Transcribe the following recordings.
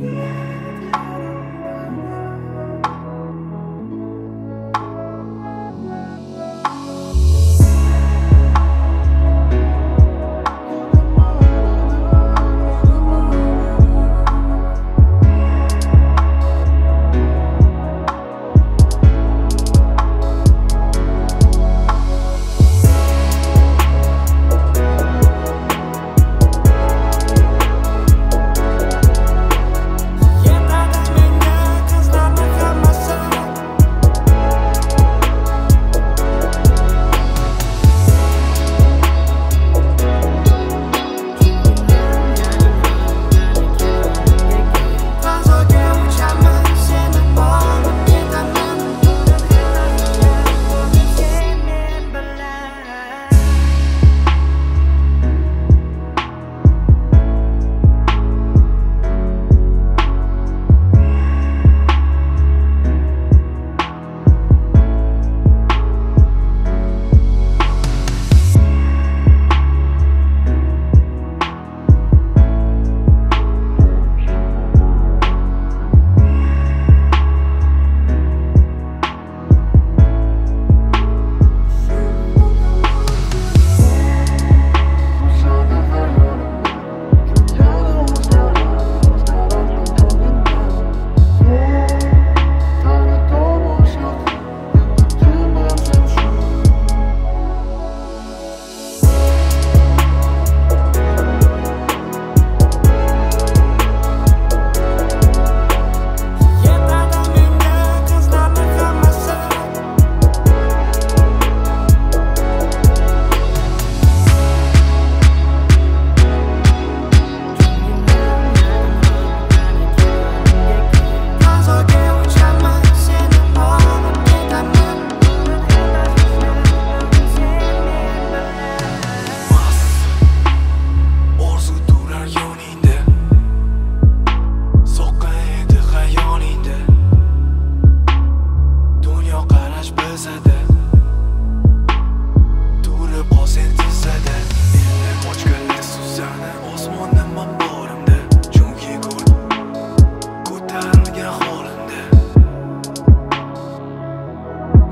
月。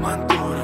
mantuve.